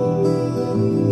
Música